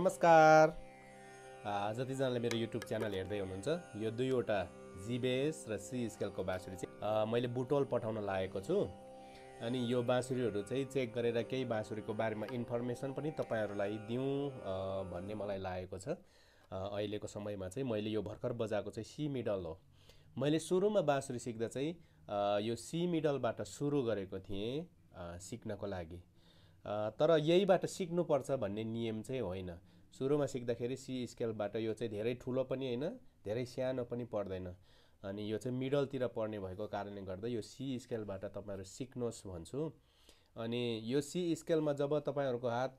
नमस्कार। जतिजनाले मेरो युट्युब च्यानल हेर्दै हुनुहुन्छ यो दुईवटा जिबेस र सी स्केलको बाँसुरी चाहिँ मैले बुटोल पठाउन लागेको छु। अनि यो बाँसुरीहरू चाहिँ चेक गरेर केही बाँसुरीको बारेमा इन्फर्मेसन पनि तपाईँहरूलाई दिउँ भन्ने मलाई लागेको छ। अहिलेको समयमा चाहिँ मैले यो भर्खर बजाएको चाहिँ सी मिडल हो। मैले सुरुमा बाँसुरी सिक्दा चाहिँ यो सी मिडलबाट सुरु गरेको थिएँ सिक्नको लागि। तर यहीबाट सिक्नुपर्छ भन्ने नियम चाहिँ होइन। सुरुमा सिक्दाखेरि सी स्केलबाट यो चाहिँ धेरै ठुलो पनि होइन धेरै सानो पनि पर्दैन। अनि यो चाहिँ मिडलतिर पर्ने भएको कारणले गर्दा यो सी स्केलबाट तपाईँहरू सिक्नुहोस् भन्छु। अनि यो सी स्केलमा जब तपाईँहरूको हात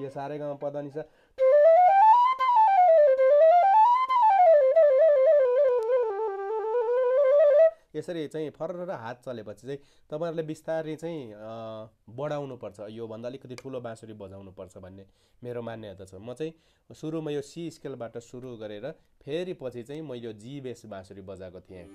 यो सारेगामा पदनी छ यसरी चाहिँ फर्र हात चलेपछि चाहिँ तपाईँहरूले बिस्तारै चाहिँ बढाउनुपर्छ। योभन्दा अलिकति ठुलो बाँसुरी बजाउनुपर्छ भन्ने मेरो मान्यता छ। म चाहिँ सुरुमा यो सी स्केलबाट सुरु गरेर फेरि पछि चाहिँ मैले यो जी बेस बाँसुरी बजाएको थिएँ।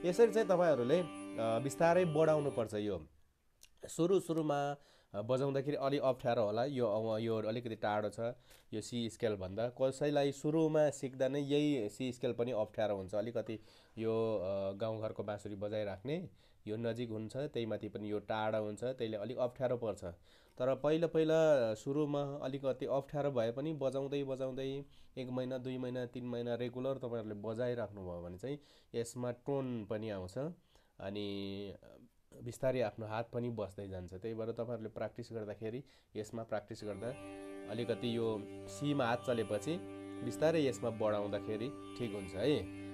यसरी चाहिँ तपाईँहरूले बिस्तारै बढाउनुपर्छ यो। सुरु सुरुमा बजाउँदाखेरि अलि अप्ठ्यारो होला। यो यो अलिकति टाढो छ यो सी स्केलभन्दा कसैलाई सुरुमा सिक्दा नै यही सी स्केल पनि अप्ठ्यारो हुन्छ। अलिकति यो गाउँघरको बाँसुरी बजाइराख्ने यो नजिक हुन्छ त्यही माथि पनि यो टाढा हुन्छ त्यसले अलिक अप्ठ्यारो पर्छ। तर पहिला पहिला सुरुमा अलिकति अप्ठ्यारो भए पनि बजाउँदै बजाउँदै एक महिना दुई महिना तिन महिना रेगुलर तपाईँहरूले बजाइराख्नुभयो भने चाहिँ यसमा टोन पनि आउँछ अनि बिस्तारै आफ्नो हात पनि बस्दै जान्छ। त्यही भएर तपाईँहरूले प्र्याक्टिस गर्दाखेरि यसमा प्र्याक्टिस गर्दा अलिकति यो सीमा हात चलेपछि बिस्तारै यसमा बढाउँदाखेरि ठिक हुन्छ है।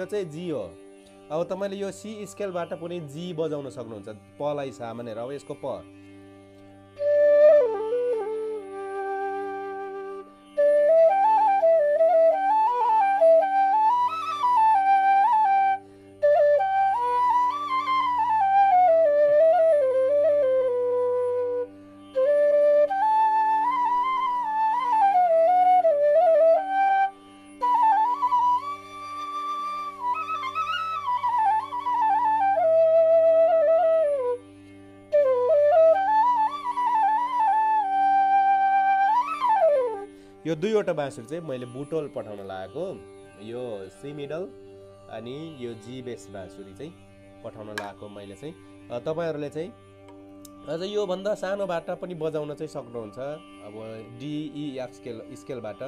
यो चाहिँ जी हो। अब तपाईँले यो सी स्केलबाट पनि जी बजाउन सक्नुहुन्छ। पलाई सामानेर अब यसको प। यो दुईवटा बाँसुरी चाहिँ मैले बुटोल पठाउन लागेको यो सी मिडल अनि यो जी बेस बाँसुरी चाहिँ पठाउन लागेको मैले चाहिँ। तपाईँहरूले चाहिँ अझ योभन्दा सानो बाटा पनि बजाउन चाहिँ सक्नुहुन्छ। अब डिइएफ स्केल स्केलबाट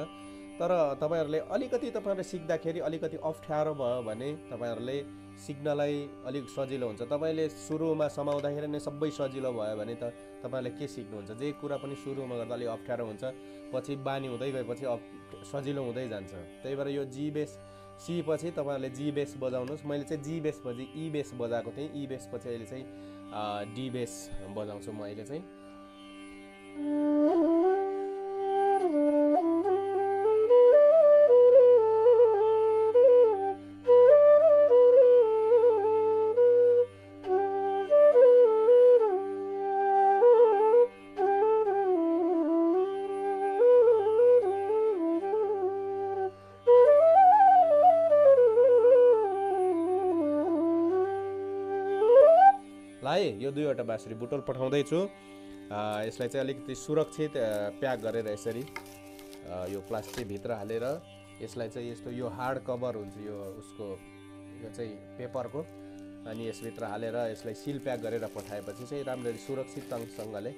तर तपाईँहरूले अलिकति तपाईँहरूले सिक्दाखेरि अलिकति अप्ठ्यारो भयो भने तपाईँहरूले सिक्नलाई अलिक सजिलो हुन्छ। तपाईँले सुरुमा समाउँदाखेरि नै सबै सजिलो भयो भने त तपाईँहरूले के सिक्नुहुन्छ? जे कुरा पनि सुरुमा गर्दा अलिक अप्ठ्यारो हुन्छ पछि बानी हुँदै गएपछि अप सजिलो हुँदै जान्छ। त्यही भएर यो जी बेस सी पछि तपाईँहरूले जी बेस बजाउनुहोस्। मैले चाहिँ जी बेस पछि ई बेस बजाएको थिएँ। ई बेस पछि अहिले चाहिँ डी बेस बजाउँछु म अहिले चाहिँ। लाएँ यो दुईवटा बाँसुरी बुटोल पठाउँदैछु। यसलाई चाहिँ अलिकति सुरक्षित प्याक गरेर यसरी यो प्लास्टिक भित्र हालेर यसलाई चाहिँ यस्तो यो हार्ड कभर हुन्छ यो उसको यो चाहिँ पेपरको अनि यसभित्र हालेर यसलाई सिल प्याक गरेर पठाएपछि चाहिँ राम्ररी सुरक्षितसँगले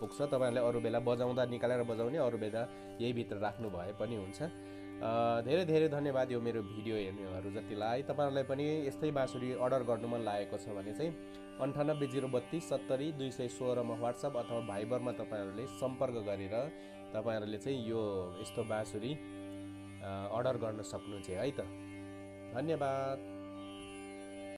पुग्छ। तपाईँहरूले अरू बेला बजाउँदा निकालेर बजाउने अरू बेला यही भित्र राख्नु भए पनि हुन्छ। धेरै धेरै धन्यवाद यो मेरो भिडियो हेर्नेहरू जतिलाई। तपाईँहरूलाई पनि यस्तै बाँसुरी अर्डर गर्नु मन लागेको छ भने चाहिँ अन्ठानब्बे जिरो बत्तिस सत्तरी दुई सय सोह्रमा वाट्सएप अथवा भाइबरमा तपाईँहरूले सम्पर्क गरेर तपाईँहरूले चाहिँ यो यस्तो बाँसुरी अर्डर गर्न सक्नुहुन्छ है त। धन्यवाद।